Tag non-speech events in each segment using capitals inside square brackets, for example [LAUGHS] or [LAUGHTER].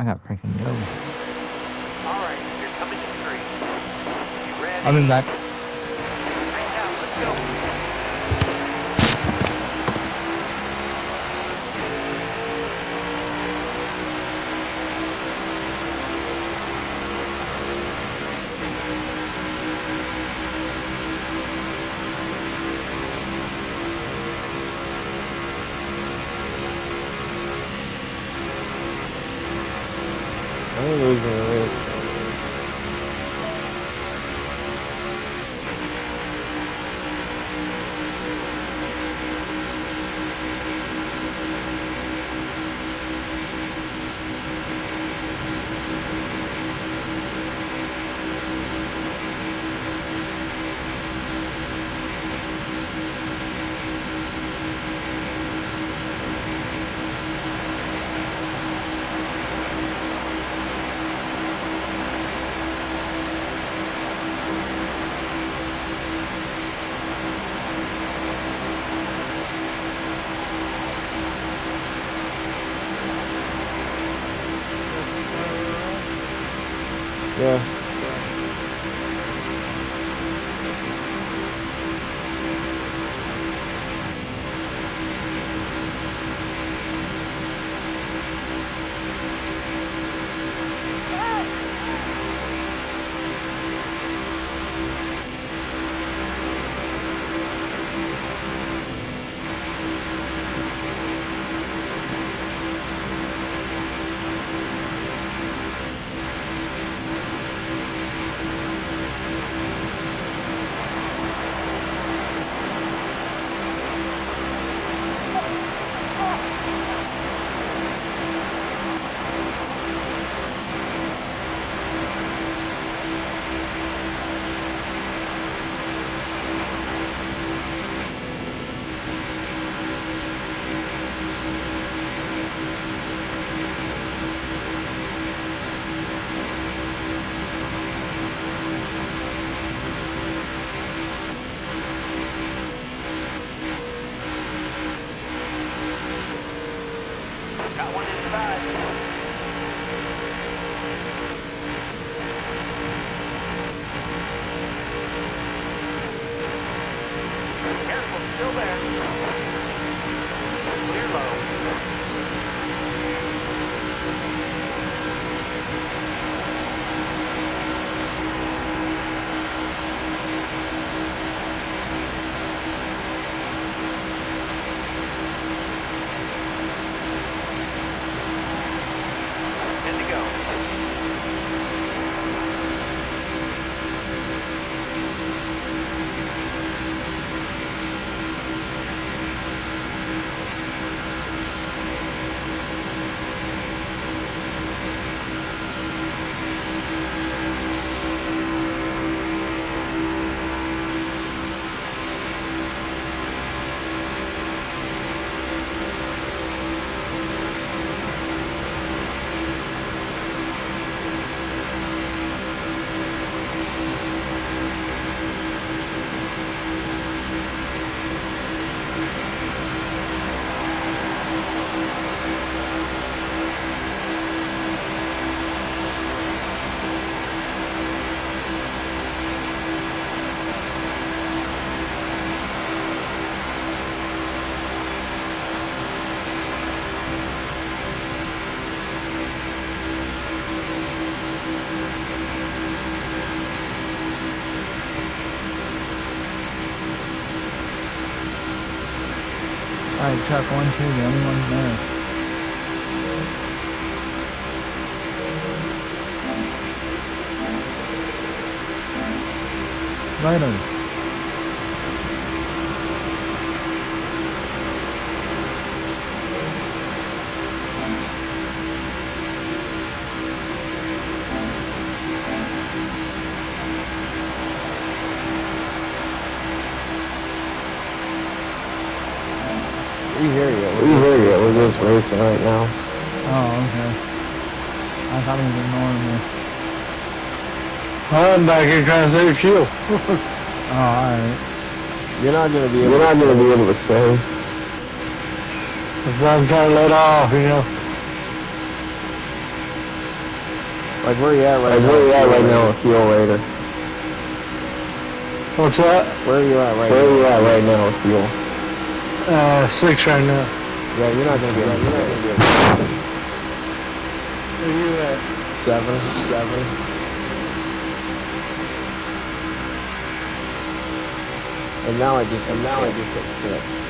I got freaking go. Alright, you're coming to three. You ready? I'm in back. Yeah. Alright, truck one, two, the only one there. Right on. We hear you. We hear you. We're just racing right now. Oh, okay. I thought he was ignoring me. I'm back here trying to save fuel. [LAUGHS] Oh, alright. You're not gonna be able. You're not gonna be able to say. That's why I'm trying to let off, you know. Like where you at right like, now? Where you at right now? with Fuel later. What's that? Where are you at right where now? Where are you at right now? with Fuel. Uh, six right now. Yeah, you're not gonna be. You're not gonna be. Where you at? Seven. Seven. And now I just. And now I just get sick.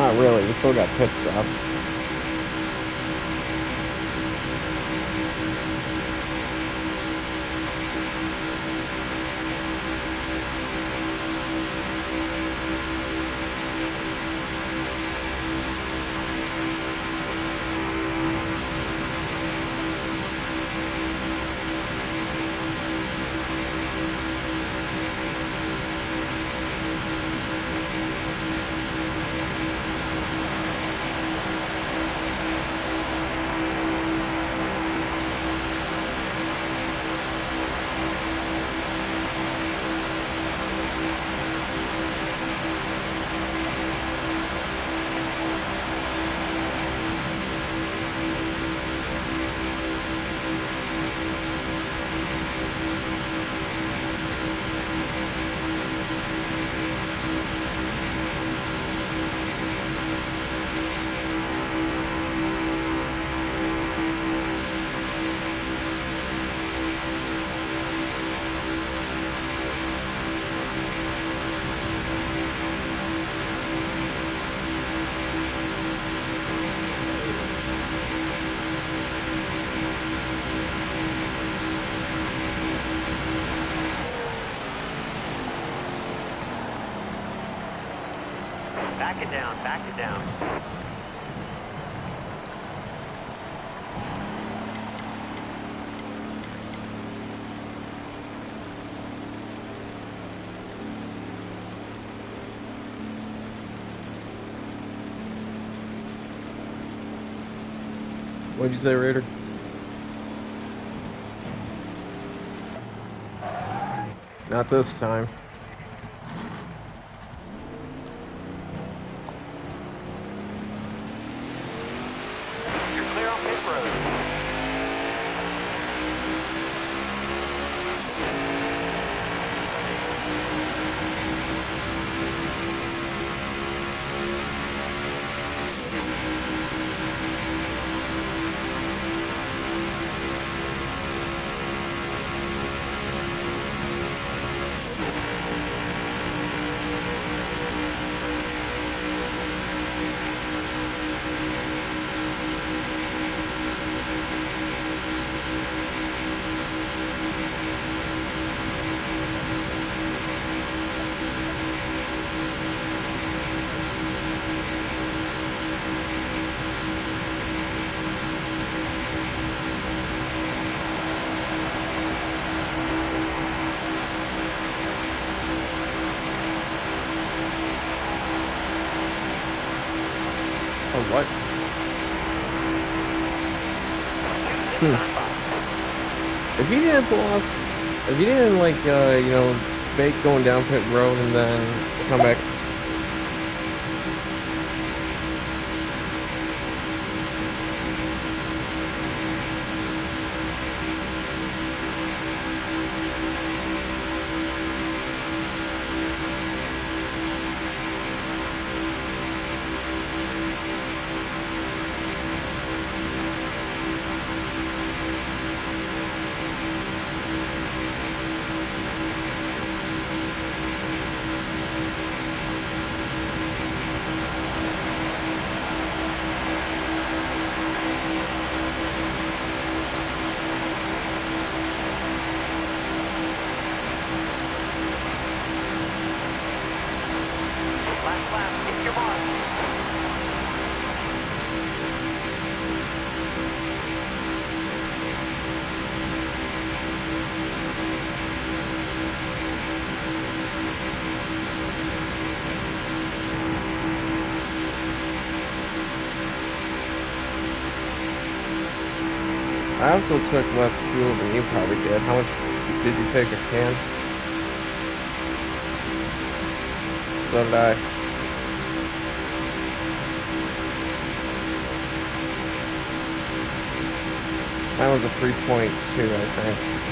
Not really, we still got pit stop. Back it down, back it down. What'd you say, Raider? Not this time. If you didn't pull off, if you didn't like, uh, you know, fake going down pit road and then come back. Also took less fuel than you probably did. How much did you take a can? So did I. Mine was a 3.2, I think.